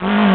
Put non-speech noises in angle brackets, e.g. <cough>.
Mm. <gasps> <laughs>